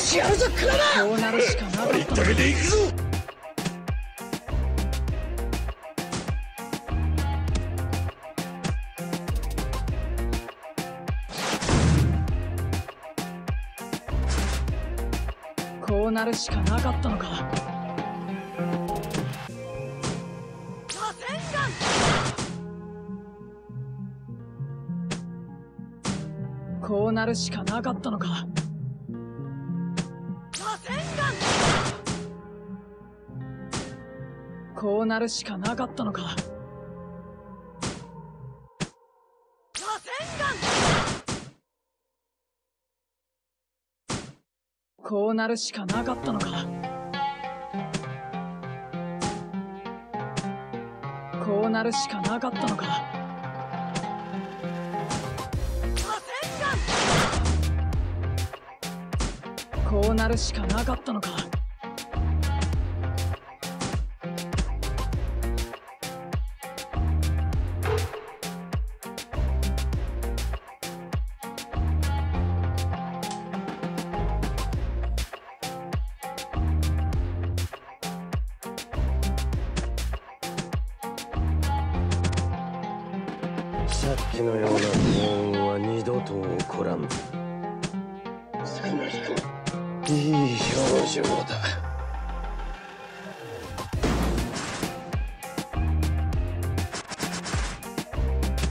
してやるぞクラマこうなるしかなかった言ったけで行くぞ。こうなるしかなかったのか！こうなるしかなかったのかこうなるしかなかったのか。こうなるしかなかったのか。こうなるしかなかったのか。うなるしかなかったのか。さっきのような不穏は二度と起こらん。いい表情だ。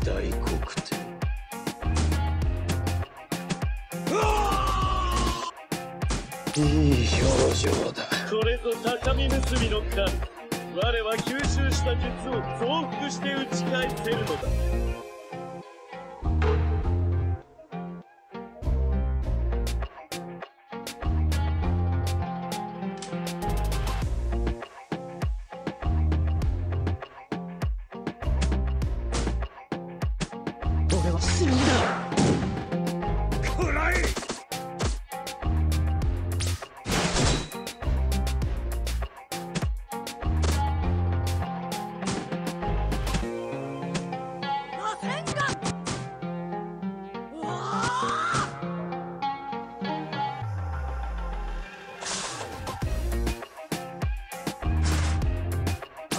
大黒天。いい表情だ。これぞ高見結びの神。我は吸収した術を増幅して打ち返せるのだ。死ぬんだ？暗い。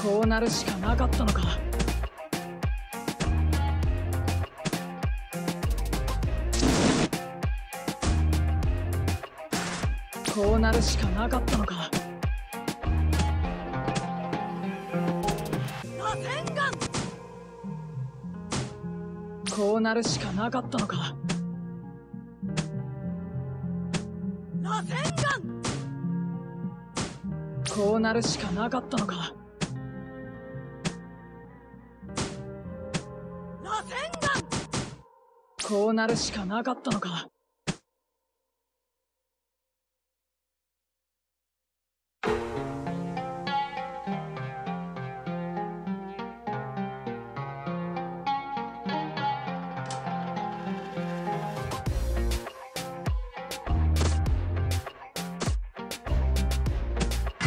こうなるしかなかったのかこうなるしかなかったのか。こうなるしかなかったのか。こうなるしかなかったのか。こうなるしかなかったのか。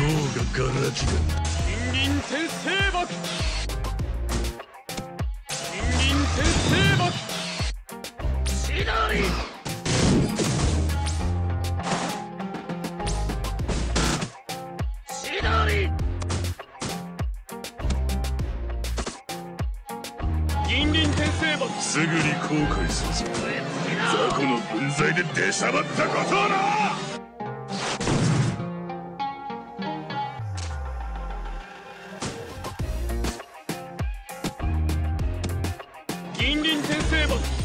がガラキだ金輪天聖幕金輪天聖幕千鳥千鳥銀輪天聖幕すぐに後悔するぞ。雑魚の分際で出しゃばったことをな！table.